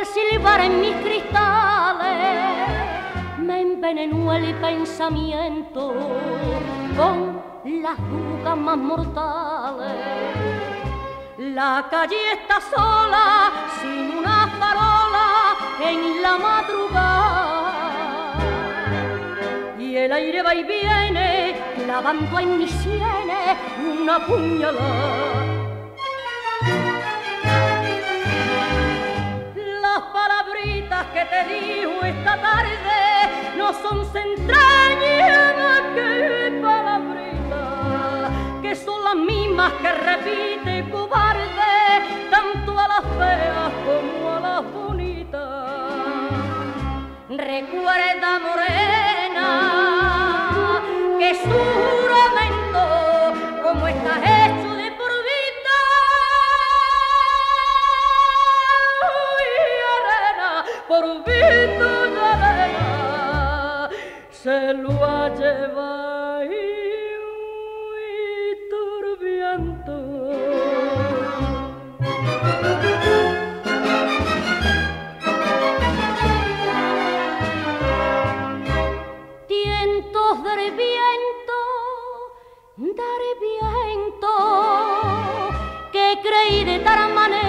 al silbar en mis cristales me envenenó el pensamiento con las dudas más mortales. La calle está sola, sin una farola en la madrugada. Y el aire va y viene, clavando en mis sienes una puñalada. Esta tarde no son entrañas más que que son las mismas que repite cobarde tanto a las feas como a las bonitas. Recuerda, morena, que su se lo ha llevado viento, viento, que creí de tal manera,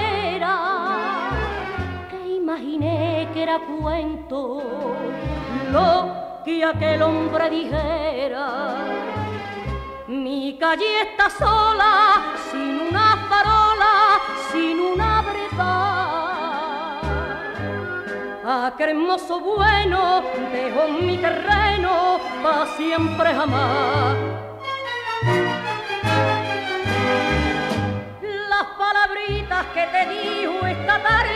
cuento lo que aquel hombre dijera. Mi calle está sola, sin una farola, sin una verdad. Aquel hermoso bueno dejó mi terreno para siempre jamás. Las palabritas que te digo esta tarde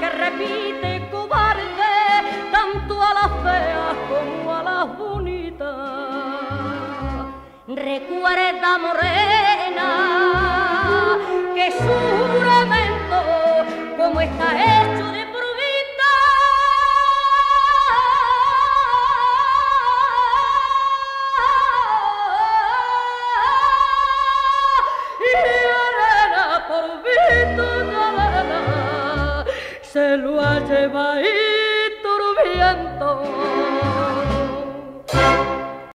que repite cobarde tanto a las feas como a las bonitas. Recuerda, morena, que su lleva y turbiento.